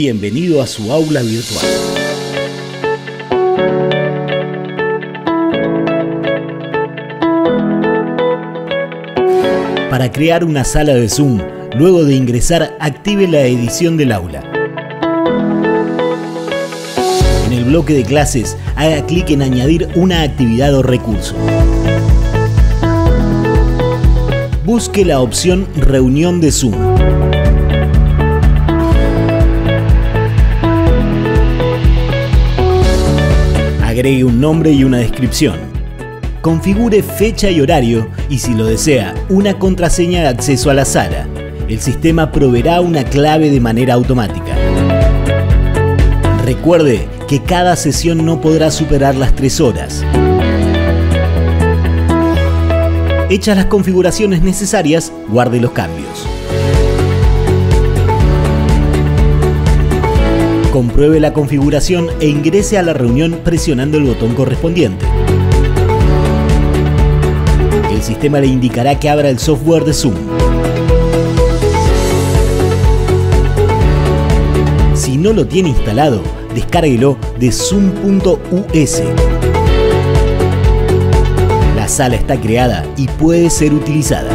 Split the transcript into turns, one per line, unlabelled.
Bienvenido a su aula virtual. Para crear una sala de Zoom, luego de ingresar, active la edición del aula. En el bloque de clases, haga clic en añadir una actividad o recurso. Busque la opción Reunión de Zoom. Agregue un nombre y una descripción. Configure fecha y horario y si lo desea, una contraseña de acceso a la sala. El sistema proveerá una clave de manera automática. Recuerde que cada sesión no podrá superar las 3 horas. Hechas las configuraciones necesarias, guarde los cambios. Compruebe la configuración e ingrese a la reunión presionando el botón correspondiente. El sistema le indicará que abra el software de Zoom. Si no lo tiene instalado, descárguelo de zoom.us. La sala está creada y puede ser utilizada.